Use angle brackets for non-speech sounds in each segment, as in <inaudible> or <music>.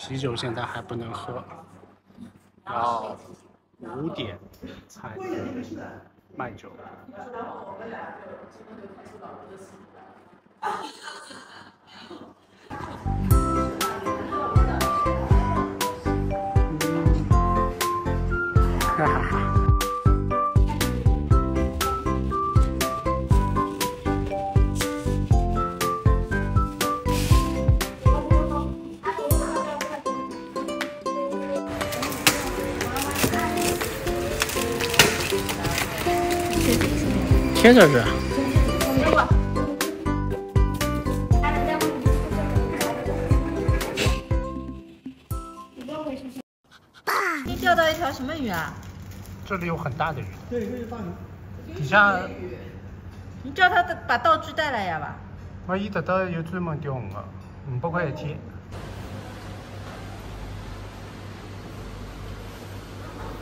啤酒现在还不能喝，要五点才能卖酒。哈哈。贴这是。爸，你钓到一条什么鱼啊？这里有很大的鱼。对，这是大鱼。底下。你叫他把道具带来呀吧。我伊得到有专门钓鱼的，五百块一天。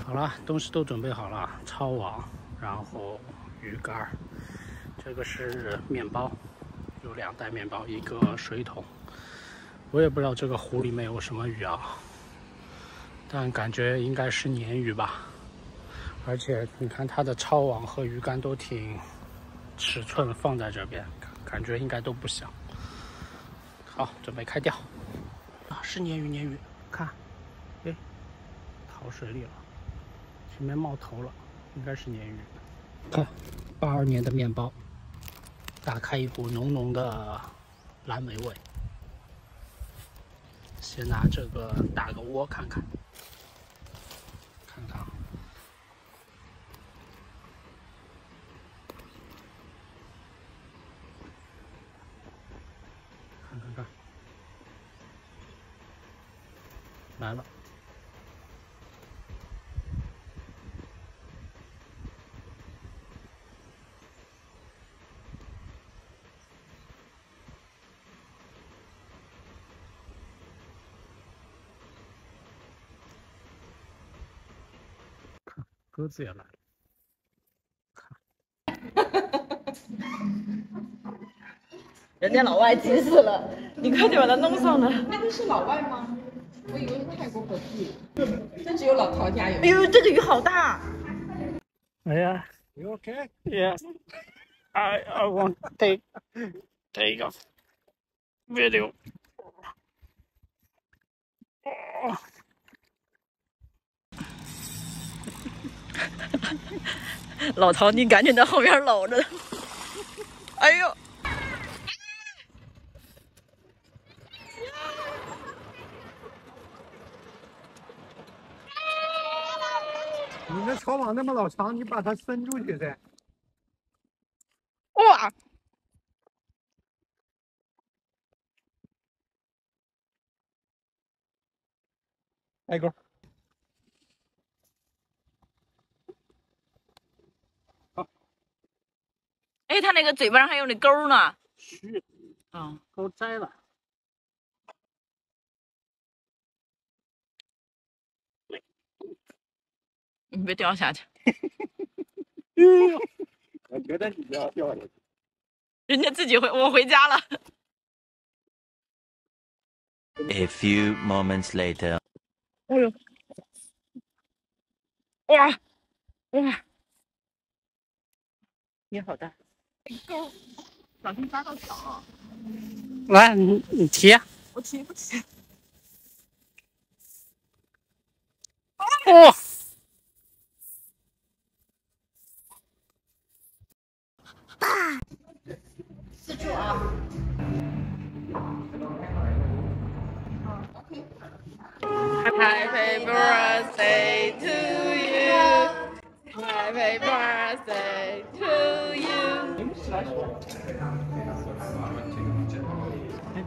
好了，东西都准备好了，抄网，然后鱼竿，这个是面包，有两袋面包，一个水桶。我也不知道这个湖里面有什么鱼啊，但感觉应该是鲶鱼吧。而且你看它的抄网和鱼竿都挺尺寸，放在这边，感觉应该都不小。好，准备开钓。啊，是鲶鱼，鲶鱼，看，哎，逃水里了。前面冒头了，应该是鲶鱼。看，八二年的面包，打开一股浓浓的蓝莓味。先拿这个打个窝看看，看看，看看看，来了。鸽子也来了，<laughs> 人家老外急死了，<laughs> 你快点把它弄上来。那个是老外吗？我以为是泰国本地。这只有老陶家有。哎呦，这个鱼好大！哎呀，You okay? Yes. I I want take take a video. <laughs> 老陶，你赶紧在后面搂着。哎呦！你那草网那么老长，你把它伸出去噻。哇！挨钩。哎，他那个嘴巴上还有那钩呢。虚，啊，钩摘了。你别掉下去。<laughs> 我觉得你不要掉下去。人家自己回，我回家了。A few moments later。哎呦！哇哇！你好大。钩，小心扎到脚。来，你你提。我提不起。哇！爸，四柱啊。Happy birthday to you. Happy birthday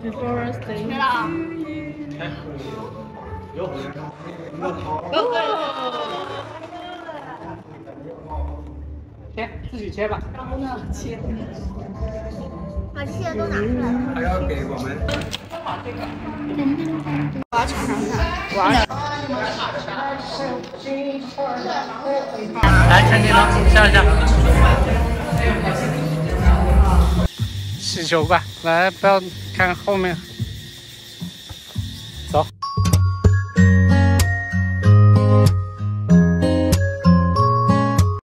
Birthday to you. 切，自己切吧。切。把这些都拿出来。还要给我们。我要尝尝看。我要。来，陈景龙，笑一笑。气球吧，来，不要看后面。